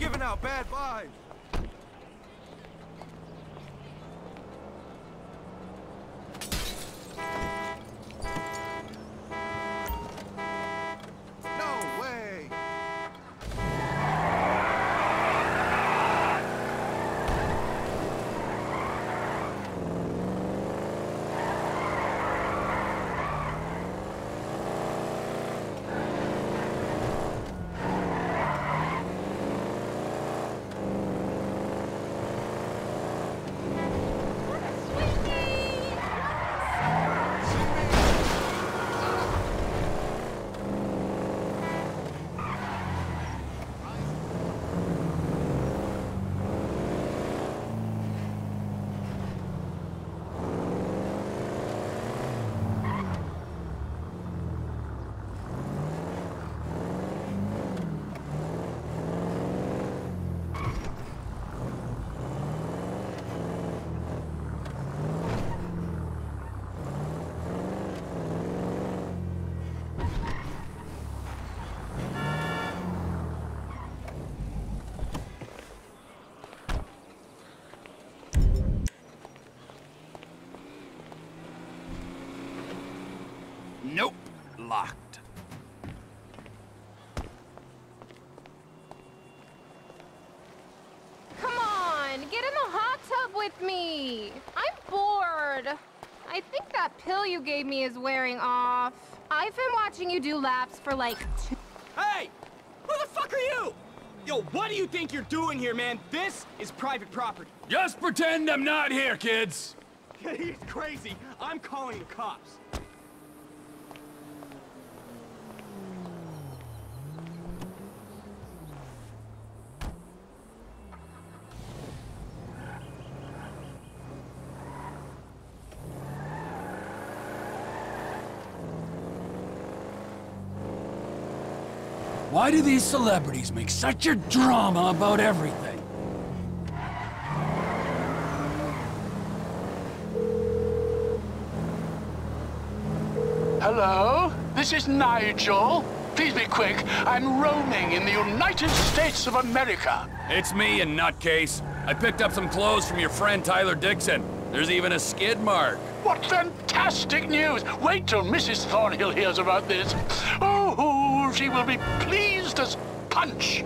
giving out bad vibes. Nope. Locked. Come on, get in the hot tub with me. I'm bored. I think that pill you gave me is wearing off. I've been watching you do laps for like two. Hey! Who the fuck are you? Yo, what do you think you're doing here, man? This is private property. Just pretend I'm not here, kids. He's crazy. I'm calling the cops. Why do these celebrities make such a drama about everything? Hello? This is Nigel. Please be quick. I'm roaming in the United States of America. It's me, and nutcase. I picked up some clothes from your friend Tyler Dixon. There's even a skid mark. What fantastic news! Wait till Mrs. Thornhill hears about this. Oh, she will be pleased as punch.